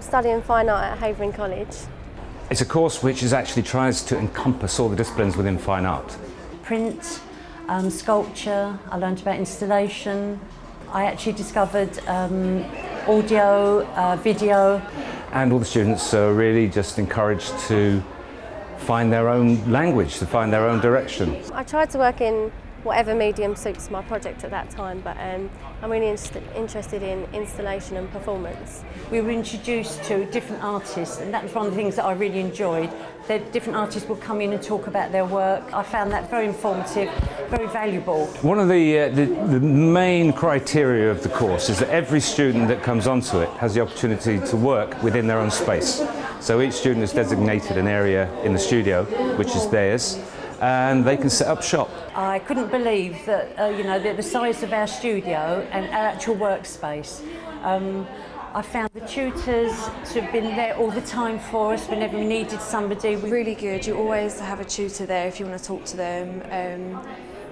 studying fine art at Havering College. It's a course which is actually tries to encompass all the disciplines within fine art. Print, um, sculpture, I learned about installation. I actually discovered um, audio, uh, video. And all the students are really just encouraged to find their own language, to find their own direction. I tried to work in whatever medium suits my project at that time, but um, I'm really in interested in installation and performance. We were introduced to different artists, and that was one of the things that I really enjoyed. The different artists would come in and talk about their work. I found that very informative, very valuable. One of the, uh, the, the main criteria of the course is that every student that comes onto it has the opportunity to work within their own space. So each student is designated an area in the studio, which is theirs, and they can set up shop. I couldn't believe that, uh, you know, the, the, size of our studio and our actual workspace. Um, I found the tutors to have been there all the time for us whenever we needed somebody. Really good. You always have a tutor there if you want to talk to them. Um,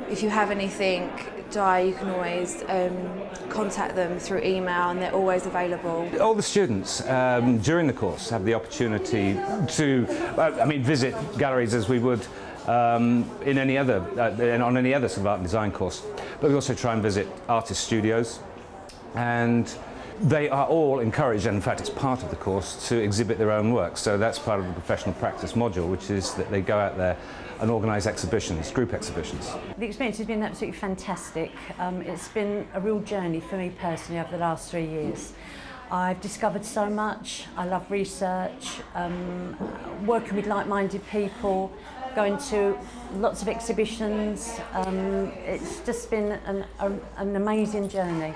if you have anything dire, you can always um, contact them through email and they're always available. All the students um, during the course have the opportunity to, uh, I mean, visit galleries as we would um, in any other, uh, on any other sort of art and design course. But we also try and visit artist studios and they are all encouraged, and in fact it's part of the course, to exhibit their own work. So that's part of the professional practice module, which is that they go out there and organise exhibitions, group exhibitions. The experience has been absolutely fantastic. Um, it's been a real journey for me personally over the last three years. I've discovered so much. I love research, um, working with like-minded people, going to lots of exhibitions. Um, it's just been an, a, an amazing journey.